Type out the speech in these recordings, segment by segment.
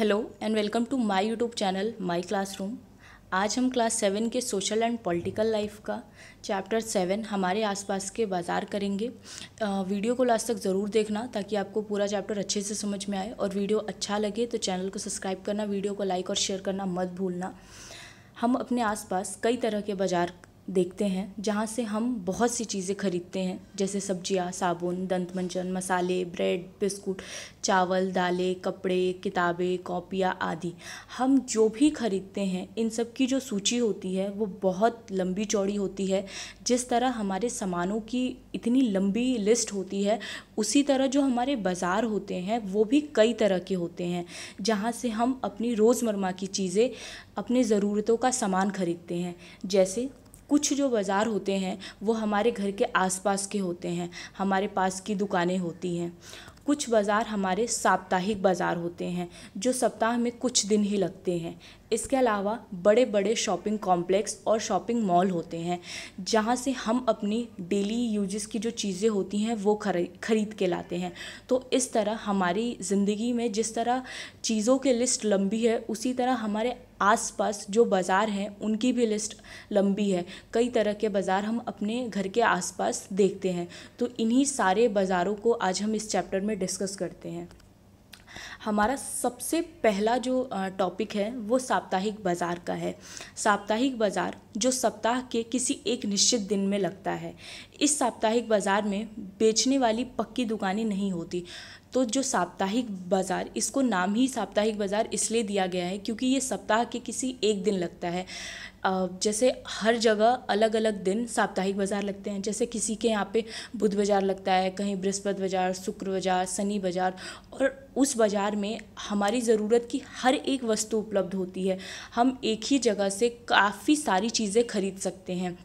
Hello and welcome to my YouTube channel my classroom आज हम class seven के social and political life का chapter seven हमारे आसपास के बाज़ार करेंगे। आ, वीडियो को लास्ट तक ज़रूर देखना ताकि आपको पूरा चैप्टर अच्छे से समझ में आए और वीडियो अच्छा लगे तो चैनल को सब्सक्राइब करना वीडियो को लाइक और शेयर करना मत भूलना। हम अपने आसपास कई तरह के बाज़ार देखते हैं, जहाँ से हम बहुत सी चीज़ें खरीदते हैं, जैसे सब्ज़ियाँ, साबुन दंत मंजन मसाले, ब्रेड, बिस्कुट, चावल, दालें, कपड़े, किताबें, कॉपियाँ आदि। हम जो भी खरीदते हैं, इन सब की जो सूची होती है, वो बहुत लंबी चौड़ी होती है। जिस तरह हमारे सामानों की इतनी लंबी लिस्ट होती है, उसी तरह जो हमारे बाज़ार होते हैं, वो भी कई तरह के होते हैं, जहाँ से हम अपनी रोज़मर्रा की चीज़ें, अपनी ज़रूरतों का सामान खरीदते हैं। जैसे कुछ जो बाज़ार होते हैं, वो हमारे घर के आसपास के होते हैं, हमारे पास की दुकानें होती हैं। कुछ बाज़ार हमारे साप्ताहिक बाज़ार होते हैं, जो सप्ताह में कुछ दिन ही लगते हैं। इसके अलावा बड़े बड़े शॉपिंग कॉम्प्लेक्स और शॉपिंग मॉल होते हैं, जहाँ से हम अपनी डेली यूजेस की जो चीज़ें होती हैं, वो खरीद खरीद के लाते हैं। तो इस तरह हमारी ज़िंदगी में जिस तरह चीज़ों की लिस्ट लंबी है, उसी तरह हमारे आसपास जो बाज़ार हैं, उनकी भी लिस्ट लंबी है। कई तरह के बाज़ार हम अपने घर के आसपास देखते हैं। तो इन्हीं सारे बाज़ारों को आज हम इस चैप्टर में डिस्कस करते हैं। हमारा सबसे पहला जो टॉपिक है, वो साप्ताहिक बाज़ार का है। साप्ताहिक बाज़ार जो सप्ताह के किसी एक निश्चित दिन में लगता है। इस साप्ताहिक बाज़ार में बेचने वाली पक्की दुकानें नहीं होती। तो जो साप्ताहिक बाज़ार, इसको नाम ही साप्ताहिक बाज़ार इसलिए दिया गया है क्योंकि ये सप्ताह के किसी एक दिन लगता है। जैसे हर जगह अलग अलग दिन साप्ताहिक बाज़ार लगते हैं। जैसे किसी के यहाँ पे बुध बाज़ार लगता है, कहीं बृहस्पति बाज़ार, शुक्र बाज़ार, शनि बाज़ार और उस बाज़ार में हमारी ज़रूरत की हर एक वस्तु उपलब्ध होती है। हम एक ही जगह से काफ़ी सारी चीज़ें खरीद सकते हैं।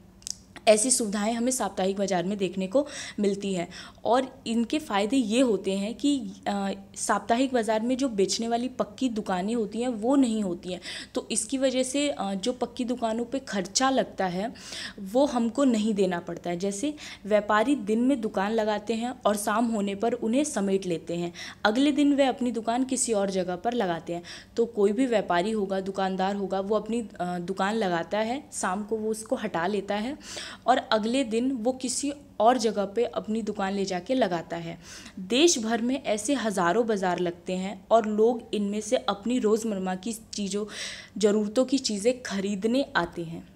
ऐसी सुविधाएँ हमें साप्ताहिक बाज़ार में देखने को मिलती हैं। और इनके फ़ायदे ये होते हैं कि साप्ताहिक बाज़ार में जो बेचने वाली पक्की दुकानें होती हैं, वो नहीं होती हैं। तो इसकी वजह से जो पक्की दुकानों पर खर्चा लगता है, वो हमको नहीं देना पड़ता है। जैसे व्यापारी दिन में दुकान लगाते हैं और शाम होने पर उन्हें समेट लेते हैं। अगले दिन वे अपनी दुकान किसी और जगह पर लगाते हैं। तो कोई भी व्यापारी होगा, दुकानदार होगा, वो अपनी दुकान लगाता है, शाम को वो उसको हटा लेता है। और अगले दिन वो किसी और जगह पे अपनी दुकान ले जाके लगाता है। देश भर में ऐसे हज़ारों बाज़ार लगते हैं और लोग इनमें से अपनी रोज़मर्रा की चीज़ों, ज़रूरतों की चीज़ें खरीदने आते हैं।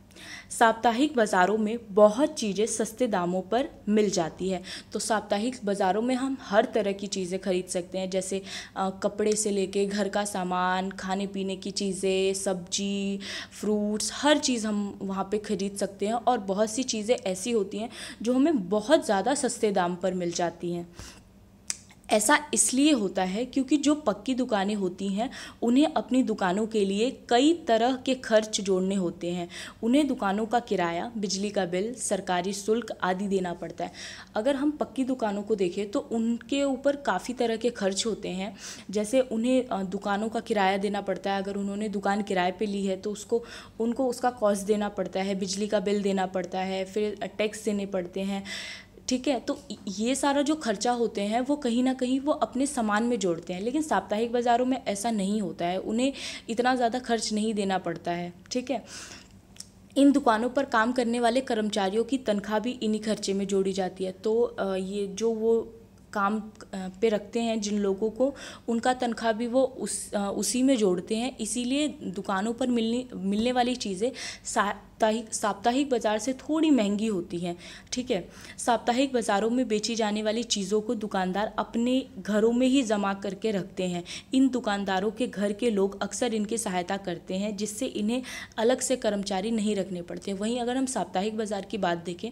साप्ताहिक बाज़ारों में बहुत चीज़ें सस्ते दामों पर मिल जाती है। तो साप्ताहिक बाज़ारों में हम हर तरह की चीज़ें खरीद सकते हैं, जैसे कपड़े से लेके घर का सामान, खाने पीने की चीज़ें, सब्ज़ी, फ्रूट्स, हर चीज़ हम वहाँ पे ख़रीद सकते हैं और बहुत सी चीज़ें ऐसी होती हैं जो हमें बहुत ज़्यादा सस्ते दाम पर मिल जाती हैं। ऐसा इसलिए होता है क्योंकि जो पक्की दुकानें होती हैं, उन्हें अपनी दुकानों के लिए कई तरह के खर्च जोड़ने होते हैं। उन्हें दुकानों का किराया, बिजली का बिल, सरकारी शुल्क आदि देना पड़ता है। अगर हम पक्की दुकानों को देखें तो उनके ऊपर काफ़ी तरह के खर्च होते हैं। जैसे उन्हें दुकानों का किराया देना पड़ता है। अगर उन्होंने दुकान किराए पर ली है तो उसको, उनको उसका कॉस्ट देना पड़ता है, बिजली का बिल देना पड़ता है, फिर टैक्स देने पड़ते हैं। ठीक है? तो ये सारा जो खर्चा होते हैं, वो कहीं ना कहीं वो अपने सामान में जोड़ते हैं, लेकिन साप्ताहिक बाज़ारों में ऐसा नहीं होता है। उन्हें इतना ज़्यादा खर्च नहीं देना पड़ता है, ठीक है? इन दुकानों पर काम करने वाले कर्मचारियों की तनख्वाह भी इन्हीं खर्चे में जोड़ी जाती है। तो ये जो वो काम पे रखते हैं जिन लोगों को, उनका तनख्वाह भी वो उस उसी में जोड़ते हैं। इसीलिए दुकानों पर मिलने मिलने वाली चीज़ें साप्ताहिक साप्ताहिक बाज़ार से थोड़ी महँगी होती हैं, ठीक है? साप्ताहिक बाज़ारों में बेची जाने वाली चीज़ों को दुकानदार अपने घरों में ही जमा करके रखते हैं। इन दुकानदारों के घर के लोग अक्सर इनकी सहायता करते हैं, जिससे इन्हें अलग से कर्मचारी नहीं रखने पड़ते। वहीं अगर हम साप्ताहिक बाज़ार की बात देखें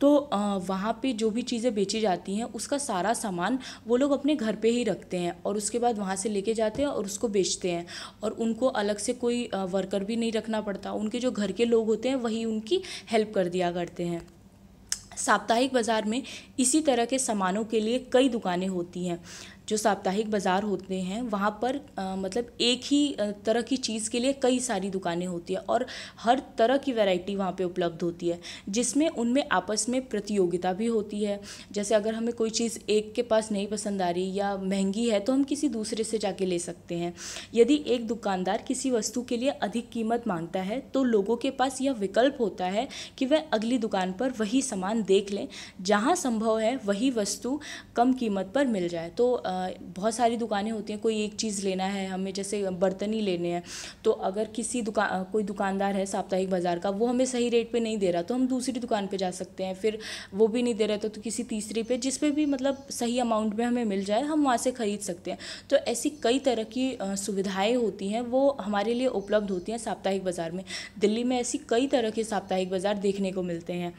तो वहाँ पे जो भी चीज़ें बेची जाती हैं, उसका सारा सामान वो लोग अपने घर पे ही रखते हैं और उसके बाद वहाँ से लेके जाते हैं और उसको बेचते हैं। और उनको अलग से कोई वर्कर भी नहीं रखना पड़ता। उनके जो घर के लोग होते हैं, वही उनकी हेल्प कर दिया करते हैं। साप्ताहिक बाज़ार में इसी तरह के सामानों के लिए कई दुकानें होती हैं। जो साप्ताहिक बाज़ार होते हैं वहाँ पर आ, मतलब एक ही तरह की चीज़ के लिए कई सारी दुकानें होती है और हर तरह की वैरायटी वहाँ पे उपलब्ध होती है जिसमें उनमें आपस में प्रतियोगिता भी होती है। जैसे अगर हमें कोई चीज़ एक के पास नहीं पसंद आ रही या महँगी है तो हम किसी दूसरे से जाके ले सकते हैं। यदि एक दुकानदार किसी वस्तु के लिए अधिक कीमत माँगता है तो लोगों के पास यह विकल्प होता है कि वह अगली दुकान पर वही सामान देख लें जहाँ संभव है वही वस्तु कम कीमत पर मिल जाए। तो बहुत सारी दुकानें होती हैं कोई एक चीज़ लेना है हमें जैसे बर्तन ही लेने हैं तो अगर किसी दुकान कोई दुकानदार है साप्ताहिक बाज़ार का वो हमें सही रेट पे नहीं दे रहा तो हम दूसरी दुकान पे जा सकते हैं फिर वो भी नहीं दे रहे तो, तो किसी तीसरी पे जिस पे भी मतलब सही अमाउंट में हमें मिल जाए हम वहाँ से ख़रीद सकते हैं। तो ऐसी कई तरह की सुविधाएँ होती हैं वो हमारे लिए उपलब्ध होती हैं साप्ताहिक बाज़ार में। दिल्ली में ऐसी कई तरह के साप्ताहिक बाज़ार देखने को मिलते हैं।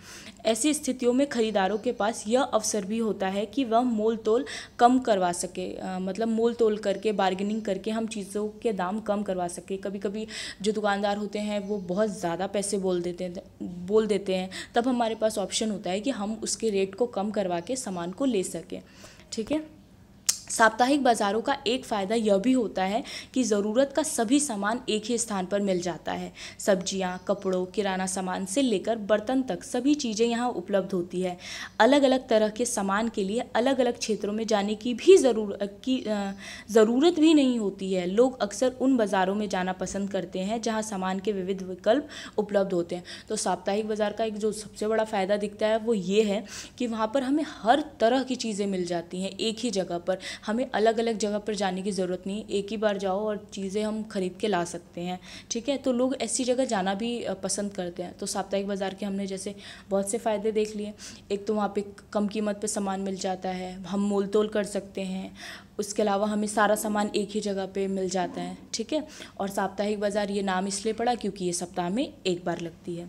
ऐसी स्थितियों में ख़रीदारों के पास यह अवसर भी होता है कि वह मोल तोल कम करवा सके मतलब मोल तोल करके बार्गेनिंग करके हम चीज़ों के दाम कम करवा सके। कभी कभी जो दुकानदार होते हैं, वो बहुत ज़्यादा पैसे बोल देते हैं, बोल देते हैं। तब हमारे पास ऑप्शन होता है कि हम उसके रेट को कम करवा के सामान को ले सकें। ठीक है? साप्ताहिक बाज़ारों का एक फ़ायदा यह भी होता है कि ज़रूरत का सभी सामान एक ही स्थान पर मिल जाता है। सब्ज़ियाँ, कपड़ों किराना सामान से लेकर बर्तन तक सभी चीज़ें यहाँ उपलब्ध होती है। अलग अलग तरह के सामान के लिए अलग अलग क्षेत्रों में जाने की भी ज़रूर की ज़रूरत भी नहीं होती है। लोग अक्सर उन बाज़ारों में जाना पसंद करते हैं जहाँ सामान के विविध विकल्प उपलब्ध होते हैं। तो साप्ताहिक बाज़ार का एक जो सबसे बड़ा फ़ायदा दिखता है वो ये है कि वहाँ पर हमें हर तरह की चीज़ें मिल जाती हैं एक ही जगह पर। हमें अलग अलग जगह पर जाने की ज़रूरत नहीं, एक ही बार जाओ और चीज़ें हम ख़रीद के ला सकते हैं, ठीक है? तो लोग ऐसी जगह जाना भी पसंद करते हैं। तो साप्ताहिक बाज़ार के हमने जैसे बहुत से फ़ायदे देख लिए। एक तो वहाँ पे कम कीमत पे सामान मिल जाता है, हम मोल तोल कर सकते हैं। उसके अलावा हमें सारा सामान एक ही जगह पे मिल जाता है, ठीक है? और साप्ताहिक बाज़ार ये नाम इसलिए पड़ा क्योंकि ये सप्ताह में एक बार लगती है।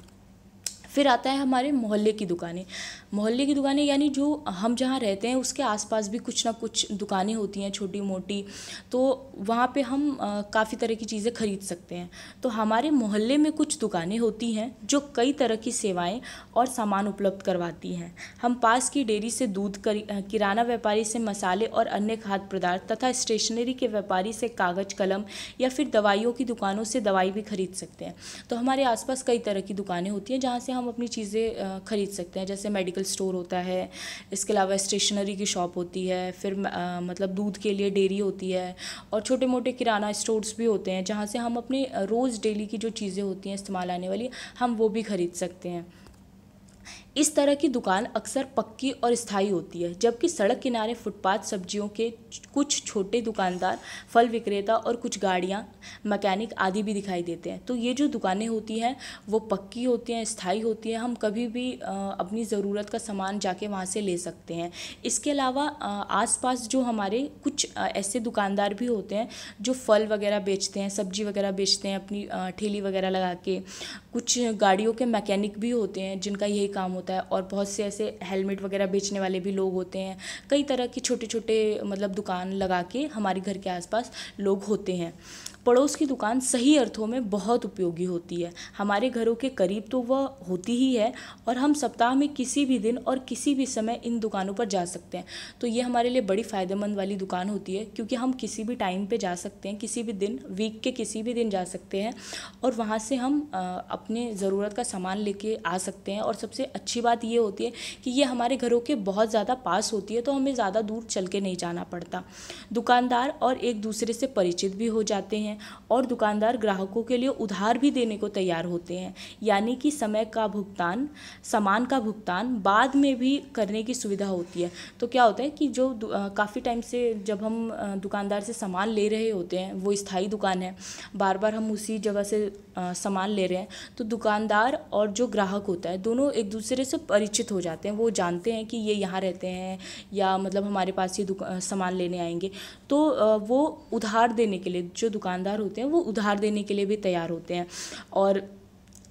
फिर आता है हमारे मोहल्ले की दुकानें। मोहल्ले की दुकानें, यानी जो हम जहाँ रहते हैं, उसके आसपास भी कुछ ना कुछ दुकानें होती हैं, छोटी मोटी। तो वहाँ पे हम काफ़ी तरह की चीज़ें खरीद सकते हैं। तो हमारे मोहल्ले में कुछ दुकानें होती हैं, जो कई तरह की सेवाएँ और सामान उपलब्ध करवाती हैं। हम पास की डेयरी से दूध किराना व्यापारी से मसाले और अन्य खाद्य पदार्थ तथा स्टेशनरी के व्यापारी से कागज़, कलम या फिर दवाइयों की दुकानों से दवाई भी खरीद सकते हैं। तो हमारे आसपास कई तरह की दुकानें होती हैं, जहाँ से हम अपनी चीज़ें ख़रीद सकते हैं, जैसे मेडिकल स्टोर होता है इसके अलावा स्टेशनरी की शॉप होती है फिर आ, मतलब दूध के लिए डेयरी होती है और छोटे मोटे किराना स्टोर्स भी होते हैं जहाँ से हम अपने रोज़ डेली की जो चीज़ें होती हैं इस्तेमाल आने वाली हम वो भी ख़रीद सकते हैं। इस तरह की दुकान अक्सर पक्की और स्थायी होती है, जबकि सड़क किनारे फुटपाथ, सब्जियों के कुछ छोटे दुकानदार, फल विक्रेता और कुछ गाड़ियाँ, मैकेनिक आदि भी दिखाई देते हैं। तो ये जो दुकानें होती हैं, वो पक्की होती हैं, स्थायी होती हैं, हम कभी भी अपनी ज़रूरत का सामान जाके वहाँ से ले सकते हैं। इसके अलावा आसपास जो हमारे कुछ ऐसे दुकानदार भी होते हैं, जो फल वगैरह बेचते हैं, सब्ज़ी वगैरह बेचते हैं, अपनी ठेली वगैरह लगा के, कुछ गाड़ियों के मैकेनिक भी होते हैं, जिनका यही काम होता है और बहुत से ऐसे हेलमेट वगैरह बेचने वाले भी लोग होते हैं। कई तरह के छोटे छोटे मतलब दुकान लगा के हमारे घर के आसपास लोग होते हैं। पड़ोस की दुकान सही अर्थों में बहुत उपयोगी होती है। हमारे घरों के करीब तो वह होती ही है और हम सप्ताह में किसी भी दिन और किसी भी समय इन दुकानों पर जा सकते हैं। तो ये हमारे लिए बड़ी फ़ायदेमंद वाली दुकान होती है क्योंकि हम किसी भी टाइम पे जा सकते हैं, किसी भी दिन वीक के किसी भी दिन जा सकते हैं और वहाँ से हम अपने ज़रूरत का सामान लेके आ सकते हैं। और सबसे अच्छी बात ये होती है कि ये हमारे घरों के बहुत ज़्यादा पास होती है तो हमें ज़्यादा दूर चल के नहीं जाना पड़ता। दुकानदार और एक दूसरे से परिचित भी हो जाते हैं। हैं और दुकानदार ग्राहकों के लिए उधार भी देने को तैयार होते हैं। यानी कि समय का भुगतान, सामान का भुगतान बाद में भी करने की सुविधा होती है। तो क्या होता है कि जो काफ़ी टाइम से जब हम दुकानदार से सामान ले रहे होते हैं, वो स्थायी दुकान है बार बार हम उसी जगह से सामान ले रहे हैं तो दुकानदार और जो ग्राहक होता है, दोनों एक दूसरे से परिचित हो जाते हैं। वो जानते हैं कि ये यहाँ रहते हैं या मतलब हमारे पास ये सामान लेने आएँगे। तो वो उधार देने के लिए जो दुकान दुकानदार होते हैं, वो उधार देने के लिए भी तैयार होते हैं। और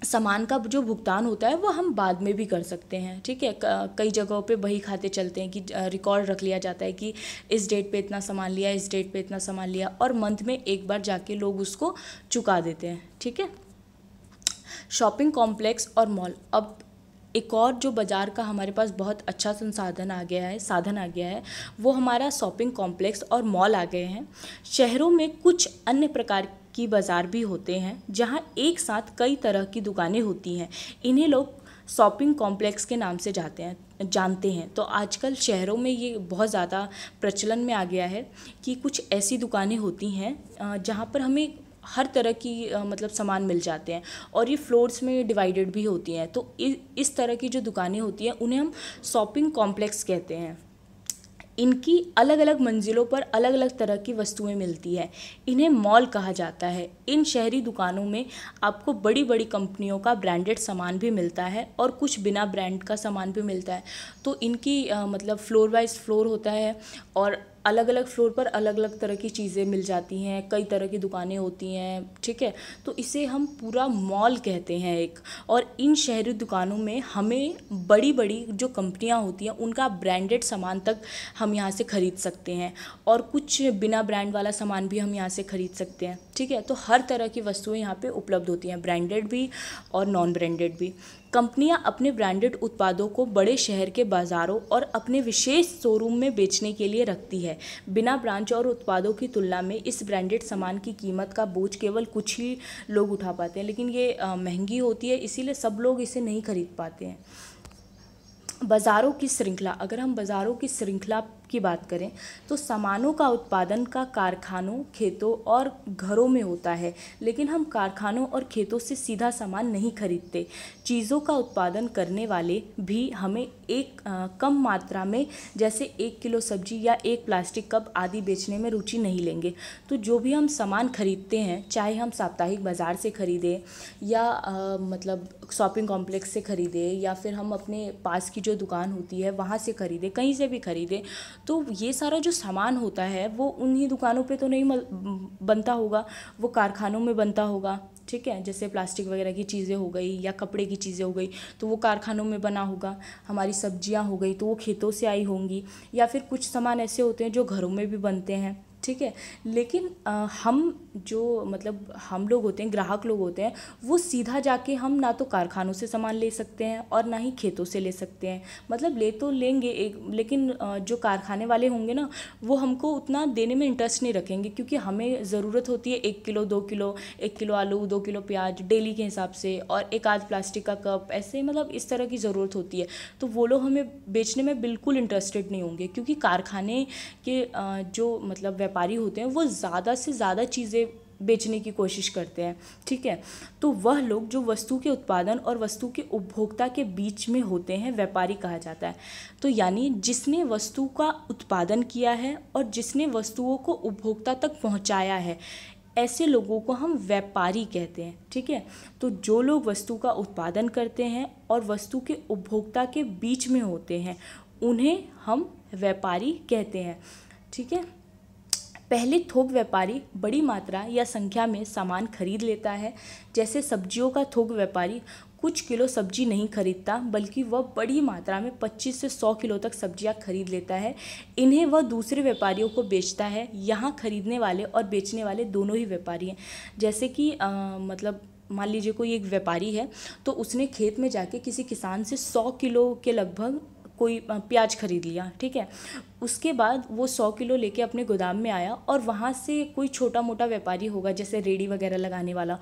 सामान का जो भुगतान होता है, वो हम बाद में भी कर सकते हैं, ठीक है? कई जगहों पे वही खाते चलते हैं कि रिकॉर्ड रख लिया जाता है कि इस डेट पे इतना सामान लिया, इस डेट पे इतना सामान लिया, और मंथ में एक बार जाके लोग उसको चुका देते हैं, ठीक है? शॉपिंग कॉम्प्लेक्स और मॉल अब एक और जो बाज़ार का हमारे पास बहुत अच्छा संसाधन आ गया है, साधन आ गया है, वो हमारा शॉपिंग कॉम्प्लेक्स और मॉल आ गए हैं। शहरों में कुछ अन्य प्रकार की बाज़ार भी होते हैं, जहाँ एक साथ कई तरह की दुकानें होती हैं। इन्हें लोग शॉपिंग कॉम्प्लेक्स के नाम से जाते हैं, जानते हैं। तो आजकल शहरों में ये बहुत ज़्यादा प्रचलन में आ गया है कि कुछ ऐसी दुकानें होती हैं जहाँ पर हमें हर तरह की मतलब सामान मिल जाते हैं और ये फ्लोर्स में डिवाइडेड भी होती हैं। तो इस तरह की जो दुकानें होती हैं उन्हें हम शॉपिंग कॉम्प्लेक्स कहते हैं। इनकी अलग अलग मंजिलों पर अलग अलग तरह की वस्तुएँ मिलती है। इन्हें मॉल कहा जाता है। इन शहरी दुकानों में आपको बड़ी बड़ी कंपनियों का ब्रांडेड सामान भी मिलता है और कुछ बिना ब्रांड का सामान भी मिलता है। तो इनकी आ, मतलब फ्लोर वाइज फ्लोर होता है और अलग अलग फ्लोर पर अलग अलग तरह की चीज़ें मिल जाती हैं, कई तरह की दुकानें होती हैं, ठीक है? तो इसे हम पूरा मॉल कहते हैं एक। और इन शहरी दुकानों में हमें बड़ी बड़ी जो कंपनियाँ होती हैं, उनका ब्रांडेड सामान तक हम यहाँ से ख़रीद सकते हैं। और कुछ बिना ब्रांड वाला सामान भी हम यहाँ से ख़रीद सकते हैं, ठीक है? तो हर तरह की वस्तुएँ यहाँ पर उपलब्ध होती हैं, ब्रांडेड भी और नॉन ब्रांडेड भी। कंपनियाँ अपने ब्रांडेड उत्पादों को बड़े शहर के बाज़ारों और अपने विशेष शोरूम में बेचने के लिए रखती है। बिना ब्रांच और उत्पादों की तुलना में इस ब्रांडेड सामान की कीमत का बोझ केवल कुछ ही लोग उठा पाते हैं, लेकिन ये महँगी होती है, इसीलिए सब लोग इसे नहीं खरीद पाते हैं। बाज़ारों की श्रृंखला, अगर हम बाज़ारों की श्रृंखला की बात करें तो सामानों का उत्पादन का कारखानों खेतों और घरों में होता है लेकिन हम कारखानों और खेतों से सीधा सामान नहीं खरीदते। चीज़ों का उत्पादन करने वाले भी हमें एक आ, कम मात्रा में जैसे एक किलो सब्ज़ी या एक प्लास्टिक कप आदि बेचने में रुचि नहीं लेंगे। तो जो भी हम सामान खरीदते हैं चाहे हम साप्ताहिक बाज़ार से खरीदें या आ, मतलब शॉपिंग कॉम्प्लेक्स से खरीदें या फिर हम अपने पास की जो दुकान होती है वहाँ से खरीदें कहीं से भी खरीदें तो ये सारा जो सामान होता है, वो उन्हीं दुकानों पे तो नहीं बनता होगा, वो कारखानों में बनता होगा, ठीक है? जैसे प्लास्टिक वगैरह की चीज़ें हो गई या कपड़े की चीज़ें हो गई तो वो कारखानों में बना होगा, हमारी सब्ज़ियाँ हो गई तो वो खेतों से आई होंगी, या फिर कुछ सामान ऐसे होते हैं जो घरों में भी बनते हैं। ठीक है? लेकिन आ, हम जो मतलब हम लोग होते हैं ग्राहक लोग होते हैं वो सीधा जाके हम ना तो कारखानों से सामान ले सकते हैं और ना ही खेतों से ले सकते हैं। मतलब ले तो लेंगे एक लेकिन आ, जो कारखाने वाले होंगे ना वो हमको उतना देने में इंटरेस्ट नहीं रखेंगे क्योंकि हमें ज़रूरत होती है एक किलो दो किलो एक किलो आलू दो किलो प्याज डेली के हिसाब से और एक आध प्लास्टिक का कप ऐसे मतलब इस तरह की ज़रूरत होती है। तो वो लोग हमें बेचने में बिल्कुल इंटरेस्टेड नहीं होंगे क्योंकि कारखाने के जो मतलब व्यापारी होते हैं, वो ज़्यादा से ज़्यादा चीज़ें बेचने की कोशिश करते हैं, ठीक है? तो वह लोग जो वस्तु के उत्पादन और वस्तु के उपभोक्ता के बीच में होते हैं, व्यापारी कहा जाता है। तो यानी जिसने वस्तु का उत्पादन किया है और जिसने वस्तुओं को उपभोक्ता तक पहुँचाया है, ऐसे लोगों को हम व्यापारी कहते हैं, ठीक है? तो जो लोग वस्तु का उत्पादन करते हैं और वस्तु के उपभोक्ता के बीच में होते हैं, उन्हें हम व्यापारी कहते हैं, ठीक है? पहले थोक व्यापारी बड़ी मात्रा या संख्या में सामान खरीद लेता है। जैसे सब्जियों का थोक व्यापारी कुछ किलो सब्ज़ी नहीं खरीदता बल्कि वह बड़ी मात्रा में 25 से 100 किलो तक सब्ज़ियाँ खरीद लेता है। इन्हें वह दूसरे व्यापारियों को बेचता है। यहाँ खरीदने वाले और बेचने वाले दोनों ही व्यापारी हैं। जैसे कि आ, मतलब मान लीजिए कोई एक व्यापारी है तो उसने खेत में जाके किसी किसान से 100 किलो के लगभग कोई प्याज खरीद लिया, ठीक है? उसके बाद वो सौ किलो लेके अपने गोदाम में आया और वहाँ से कोई छोटा मोटा व्यापारी होगा, जैसे रेडी वगैरह लगाने वाला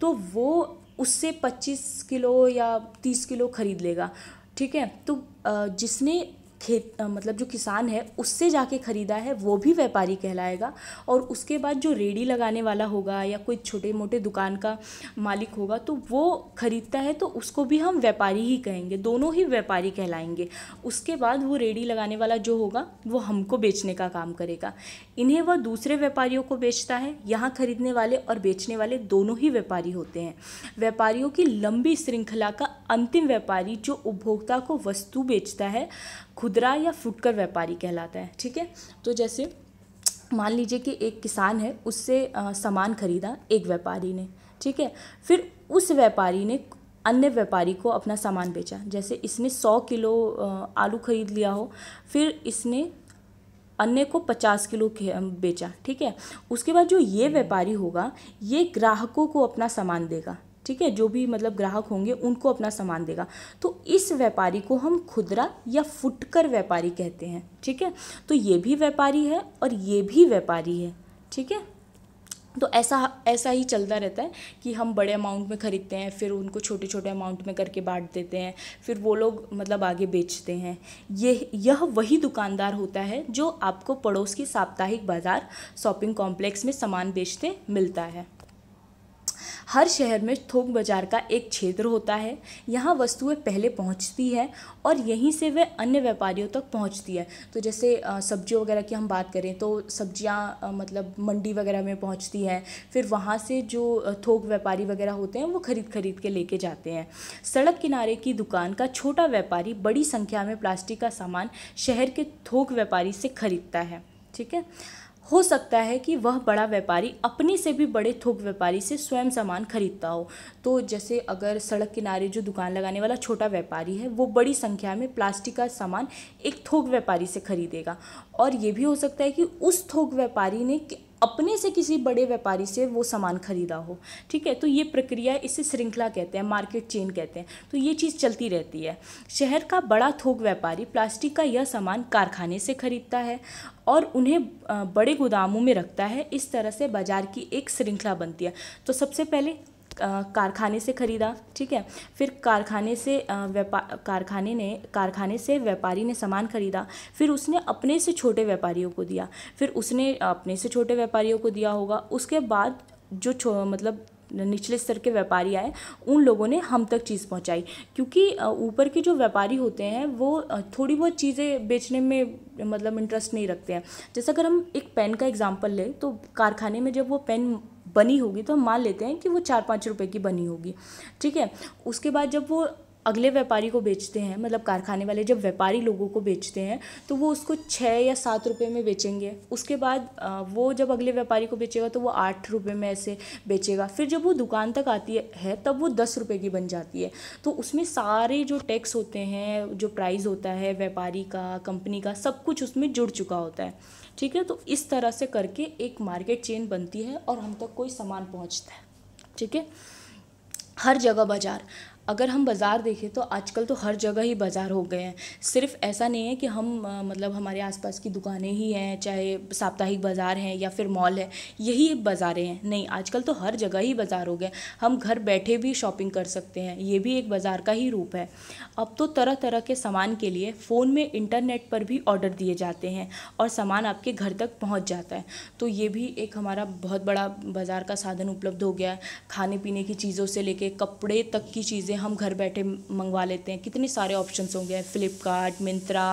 तो वो उससे पच्चीस किलो या तीस किलो खरीद लेगा, ठीक है? तो जिसने खेत मतलब जो किसान है, उससे जाके ख़रीदा है, वो भी व्यापारी कहलाएगा। और उसके बाद जो रेडी लगाने वाला होगा या कोई छोटे मोटे दुकान का मालिक होगा तो वो ख़रीदता है तो उसको भी हम व्यापारी ही कहेंगे, दोनों ही व्यापारी कहलाएँगे। उसके बाद वो रेडी लगाने वाला जो होगा, वो हमको बेचने का काम करेगा। इन्हें वह दूसरे व्यापारियों को बेचता है, यहाँ खरीदने वाले और बेचने वाले दोनों ही व्यापारी होते हैं। व्यापारियों की लंबी श्रृंखला का अंतिम व्यापारी जो उपभोक्ता को वस्तु बेचता है खुदरा या फुटकर व्यापारी कहलाता है ठीक है? तो जैसे मान लीजिए कि एक किसान है उससे सामान खरीदा एक व्यापारी ने ठीक है? फिर उस व्यापारी ने अन्य व्यापारी को अपना सामान बेचा जैसे इसने सौ किलो आलू खरीद लिया हो फिर इसने अन्य को पचास किलो बेचा ठीक है? उसके बाद जो ये व्यापारी होगा ये ग्राहकों को अपना सामान देगा ठीक है, जो भी मतलब ग्राहक होंगे, उनको अपना सामान देगा। तो इस व्यापारी को हम खुदरा या फुटकर व्यापारी कहते हैं, ठीक है? तो ये भी व्यापारी है और ये भी व्यापारी है, ठीक है? तो ऐसा ऐसा ही चलता रहता है कि हम बड़े अमाउंट में ख़रीदते हैं, फिर उनको छोटे छोटे अमाउंट में करके बांट देते हैं, फिर वो लोग मतलब आगे बेचते हैं। ये, यह वही दुकानदार होता है जो आपको पड़ोस की साप्ताहिक बाज़ार शॉपिंग कॉम्प्लेक्स में सामान बेचते मिलता है। हर शहर में थोक बाज़ार का एक क्षेत्र होता है। यहाँ वस्तुएँ पहले पहुँचती है और यहीं से वे अन्य व्यापारियों तक पहुँचती है। तो जैसे सब्जियों वगैरह की हम बात करें तो सब्ज़ियाँ मतलब मंडी वगैरह में पहुँचती हैं। फिर वहाँ से जो थोक व्यापारी वगैरह होते हैं वो खरीद खरीद के लेके जाते हैं। सड़क किनारे की दुकान का छोटा व्यापारी बड़ी संख्या में प्लास्टिक का सामान शहर के थोक व्यापारी से खरीदता है। ठीक है? हो सकता है कि वह बड़ा व्यापारी अपने से भी बड़े थोक व्यापारी से स्वयं सामान खरीदता हो। तो जैसे अगर सड़क किनारे जो दुकान लगाने वाला छोटा व्यापारी है, वो बड़ी संख्या में प्लास्टिक का सामान एक थोक व्यापारी से खरीदेगा। और ये भी हो सकता है कि उस थोक व्यापारी ने अपने से किसी बड़े व्यापारी से वो सामान खरीदा हो, ठीक है? तो ये प्रक्रिया इसे श्रृंखला कहते हैं, मार्केट चेन कहते हैं। तो ये चीज़ चलती रहती है। शहर का बड़ा थोक व्यापारी प्लास्टिक का यह सामान कारखाने से खरीदता है और उन्हें बड़े गोदामों में रखता है। इस तरह से बाज़ार की एक श्रृंखला बनती है। तो सबसे पहले कारखाने से ख़रीदा, ठीक है? फिर कारखाने से व्यापार कारखाने ने, कारखाने से व्यापारी ने सामान ख़रीदा, फिर उसने अपने से छोटे व्यापारियों को दिया, फिर उसने अपने से छोटे व्यापारियों को दिया होगा, उसके बाद जो मतलब निचले स्तर के व्यापारी आए, उन लोगों ने हम तक चीज़ पहुंचाई, क्योंकि ऊपर के जो व्यापारी होते हैं, वो थोड़ी बहुत चीज़ें बेचने में मतलब इंटरेस्ट नहीं रखते हैं। जैसे अगर हम एक पेन का एग्जांपल लें तो कारखाने में जब वो पेन बनी होगी तो हम मान लेते हैं कि वो चार पाँच रुपए की बनी होगी। ठीक है? उसके बाद जब वो अगले व्यापारी को बेचते हैं मतलब कारखाने वाले जब व्यापारी लोगों को बेचते हैं तो वो उसको छः या सात रुपये में बेचेंगे। उसके बाद वो जब अगले व्यापारी को बेचेगा तो वो आठ रुपये में ऐसे बेचेगा। फिर जब वो दुकान तक आती है, तब वो दस रुपये की बन जाती है। तो उसमें सारे जो टैक्स होते हैं, जो प्राइस होता है, व्यापारी का, कंपनी का, सब कुछ उसमें जुड़ चुका होता है। ठीक है? तो इस तरह से करके एक मार्केट चेन बनती है और हम तक कोई सामान पहुँचता है। ठीक है? हर जगह बाज़ार। अगर हम बाज़ार देखें तो आजकल तो हर जगह ही बाज़ार हो गए हैं। सिर्फ़ ऐसा नहीं है कि हम मतलब हमारे आसपास की दुकानें ही हैं, चाहे साप्ताहिक बाज़ार हैं या फिर मॉल है, यही एक बाज़ारें हैं। नहीं, आजकल तो हर जगह ही बाज़ार हो गए हम घर बैठे भी शॉपिंग कर सकते हैं, ये भी एक बाज़ार का ही रूप है। अब तो तरह तरह के सामान के लिए फ़ोन में इंटरनेट पर भी ऑर्डर दिए जाते हैं और सामान आपके घर तक पहुँच जाता है। तो ये भी एक हमारा बहुत बड़ा बाज़ार का साधन उपलब्ध हो गया है। खाने पीने की चीज़ों से लेके कपड़े तक की चीज़ें हम घर बैठे मंगवा लेते हैं। कितने सारे ऑप्शंस हो गए फ़्लिपकार्ट मिंत्रा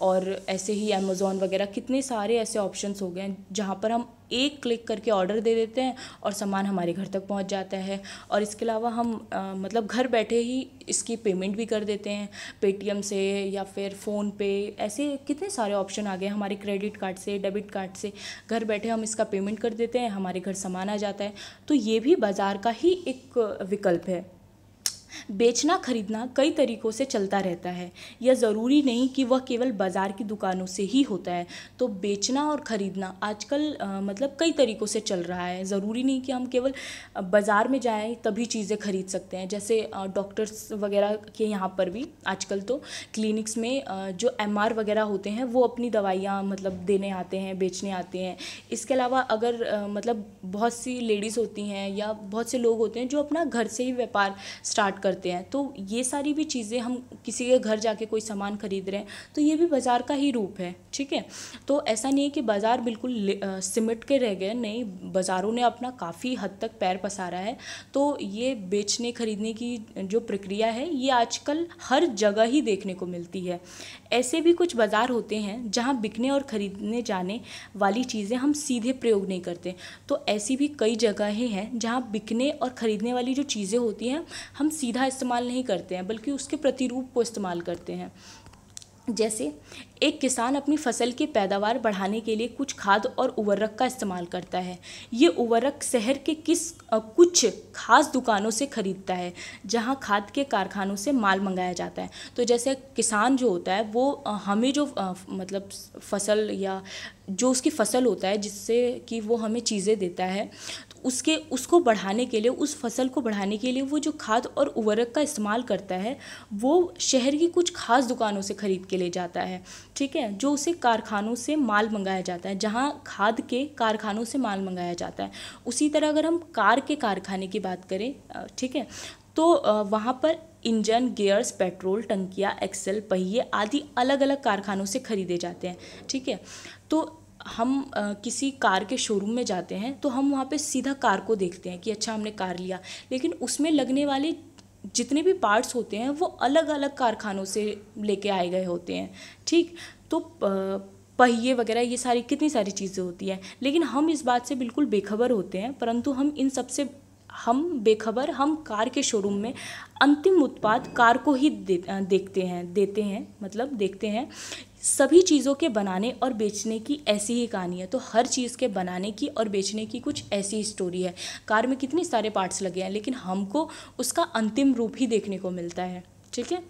और ऐसे ही अमेज़ोन वगैरह कितने सारे ऐसे ऑप्शंस हो गए हैं जहाँ पर हम एक क्लिक करके ऑर्डर दे देते हैं और सामान हमारे घर तक पहुँच जाता है। और इसके अलावा हम आ, मतलब घर बैठे ही इसकी पेमेंट भी कर देते हैं पेटीएम से या फिर फ़ोन पे ऐसे कितने सारे ऑप्शन आ गए हमारे क्रेडिट कार्ड से डेबिट कार्ड से। घर बैठे हम इसका पेमेंट कर देते हैं हमारे घर सामान आ जाता है। तो ये भी बाज़ार का ही एक विकल्प है। बेचना खरीदना कई तरीक़ों से चलता रहता है। यह ज़रूरी नहीं कि वह केवल बाज़ार की दुकानों से ही होता है। तो बेचना और ख़रीदना आजकल मतलब कई तरीक़ों से चल रहा है। ज़रूरी नहीं कि हम केवल बाज़ार में जाएँ तभी चीज़ें खरीद सकते हैं। जैसे डॉक्टर्स वगैरह के यहाँ पर भी आजकल तो क्लिनिक्स में जो एम वगैरह होते हैं, वो अपनी दवाइयाँ मतलब देने आते हैं, बेचने आते हैं। इसके अलावा अगर मतलब बहुत सी लेडीज़ होती हैं या बहुत से लोग होते हैं जो अपना घर से ही व्यापार स्टार्ट करते हैं तो ये सारी भी चीज़ें हम किसी के घर जाके कोई सामान खरीद रहे हैं तो ये भी बाज़ार का ही रूप है, ठीक है? तो ऐसा नहीं है कि बाज़ार बिल्कुल सिमट के रह गए, नहीं, बाज़ारों ने अपना काफ़ी हद तक पैर पसारा है तो ये बेचने, खरीदने की जो प्रक्रिया है, ये आजकल हर जगह ही देखने को मिलती है। ऐसे भी कुछ बाज़ार होते हैं, जहाँ बिकने और ख़रीदने जाने वाली चीज़ें हम सीधे प्रयोग नहीं करते तो ऐसी भी कई जगहें हैं, जहाँ बिकने और ख़रीदने वाली जो चीज़ें होती हैं, हम सीधा इस्तेमाल नहीं करते हैं, बल्कि उसके प्रतिरूप को इस्तेमाल करते हैं। जैसे, एक किसान अपनी फ़सल की पैदावार बढ़ाने के लिए कुछ खाद और उर्वरक का इस्तेमाल करता है। ये उर्वरक शहर के किस कुछ खास दुकानों से खरीदता है, जहाँ खाद के कारखानों से माल मंगाया जाता है। तो जैसे किसान जो होता है, वो हमें जो मतलब फ़सल या जो उसकी फ़सल होता है, जिससे कि वो हमें चीज़ें देता है उसके, उसको बढ़ाने के लिए, उस फ़सल को बढ़ाने के लिए वो जो खाद और उर्वरक का इस्तेमाल करता है, वो शहर की कुछ खास दुकानों से ख़रीद के ले जाता है, ठीक है? जो उसे कारखानों से माल मंगाया जाता है, जहाँ खाद के कारखानों से माल मंगाया जाता है। उसी तरह अगर हम कार के कारखाने की बात करें ठीक है? तो वहाँ पर इंजन, गियर्स, पेट्रोल, टंकियाँ, एक्सेल, पहिए आदि अलग अलग कारखानों से खरीदे जाते हैं, ठीक है? तो हम आ, किसी कार के शोरूम में जाते हैं तो हम वहाँ पे सीधा कार को देखते हैं कि अच्छा हमने कार लिया। लेकिन उसमें लगने वाले जितने भी पार्ट्स होते हैं वो अलग अलग कारखानों से लेके आए गए होते हैं। ठीक? तो पहिए वगैरह ये सारी कितनी सारी चीज़ें होती हैं। लेकिन हम इस बात से बिल्कुल बेखबर होते हैं परंतु हम इन सबसे हम बेखबर हम कार के शोरूम में अंतिम उत्पाद कार को ही दे, देखते हैं देते हैं मतलब देखते हैं। सभी चीज़ों के बनाने और बेचने की ऐसी ही कहानी है। तो हर चीज़ के बनाने की और बेचने की कुछ ऐसी ही स्टोरी है। कार में कितने सारे पार्ट्स लगे हैं, लेकिन हमको उसका अंतिम रूप ही देखने को मिलता है। ठीक है?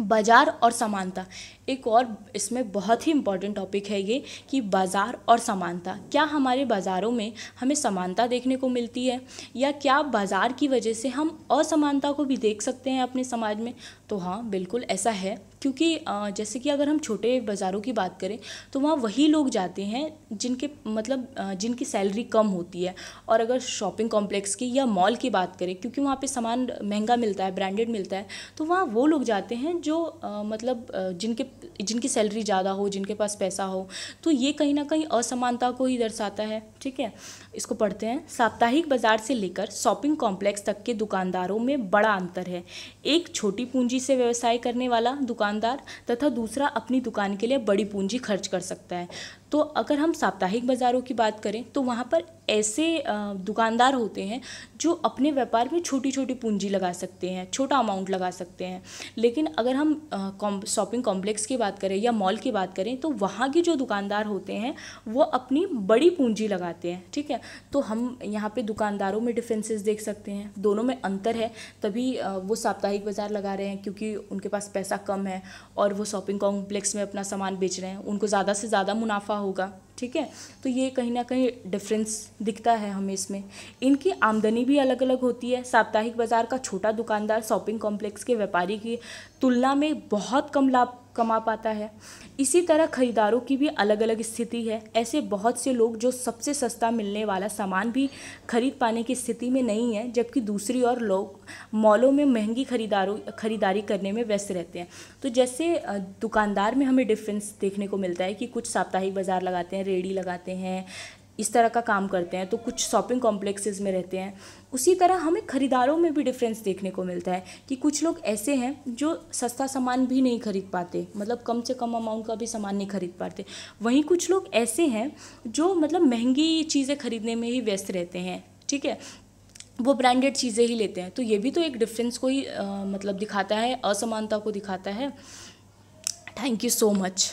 बाज़ार और समानता। एक और इसमें बहुत ही इंपॉर्टेंट टॉपिक है ये कि बाज़ार और समानता। क्या हमारे बाज़ारों में हमें समानता देखने को मिलती है? या क्या बाज़ार की वजह से हम असमानता को भी देख सकते हैं अपने समाज में? तो हाँ बिल्कुल ऐसा है। क्योंकि जैसे कि अगर हम छोटे बाज़ारों की बात करें तो वहाँ वही लोग जाते हैं जिनके मतलब जिनकी सैलरी कम होती है। और अगर शॉपिंग कॉम्प्लेक्स की या मॉल की बात करें, क्योंकि वहाँ पे सामान महँगा मिलता है, ब्रांडेड मिलता है तो वहाँ वो लोग जाते हैं जो मतलब जिनके, जिनकी सैलरी ज़्यादा हो, जिनके पास पैसा हो तो ये कहीं ना कहीं असमानता को ही दर्शाता है, ठीक है? इसको पढ़ते हैं। साप्ताहिक बाज़ार से लेकर शॉपिंग कॉम्प्लेक्स तक के दुकानदारों में बड़ा अंतर है। एक छोटी पूंजी से व्यवसाय करने वाला दुकानदार तथा दूसरा अपनी दुकान के लिए बड़ी पूंजी खर्च कर सकता है। तो अगर हम साप्ताहिक बाज़ारों की बात करें तो वहाँ पर ऐसे दुकानदार होते हैं जो अपने व्यापार में छोटी छोटी पूंजी लगा सकते हैं, छोटा अमाउंट लगा सकते हैं। लेकिन अगर हम शॉपिंग कॉम्प्लेक्स की बात करें या मॉल की बात करें तो वहाँ के जो दुकानदार होते हैं, वो अपनी बड़ी पूंजी लगाते हैं, ठीक है? तो हम यहाँ पे दुकानदारों में डिफ्रेंसेस देख सकते हैं, दोनों में अंतर है। तभी वो साप्ताहिक बाज़ार लगा रहे हैं क्योंकि उनके पास पैसा कम है और वो शॉपिंग कॉम्प्लेक्स में अपना सामान बेच रहे हैं। उनको ज़्यादा से ज़्यादा मुनाफा होगा, ठीक है? तो ये कहीं ना कहीं डिफरेंस दिखता है हमें इसमें। इनकी आमदनी भी अलग अलग होती है। साप्ताहिक बाज़ार का छोटा दुकानदार शॉपिंग कॉम्प्लेक्स के व्यापारी की तुलना में बहुत कम लाभ कमा पाता है। इसी तरह खरीदारों की भी अलग अलग स्थिति है। ऐसे बहुत से लोग जो सबसे सस्ता मिलने वाला सामान भी खरीद पाने की स्थिति में नहीं है, जबकि दूसरी ओर लोग मॉलों में महँगी खरीदारों, खरीदारी करने में व्यस्त रहते हैं। तो जैसे दुकानदार में हमें डिफरेंस देखने को मिलता है कि कुछ साप्ताहिक बाज़ार लगाते हैं, रेडी लगाते हैं इस तरह का काम करते हैं तो कुछ शॉपिंग कॉम्प्लेक्सेस में रहते हैं। उसी तरह हमें ख़रीदारों में भी डिफरेंस देखने को मिलता है कि कुछ लोग ऐसे हैं जो सस्ता सामान भी नहीं खरीद पाते मतलब कम से कम अमाउंट का भी सामान नहीं खरीद पाते। वहीं कुछ लोग ऐसे हैं जो मतलब महँगी चीज़ें खरीदने में ही व्यस्त रहते हैं ठीक है? वो ब्रांडेड चीज़ें ही लेते हैं। तो ये भी तो एक डिफरेंस को ही आ, मतलब दिखाता है असमानता को दिखाता है। Thank you so much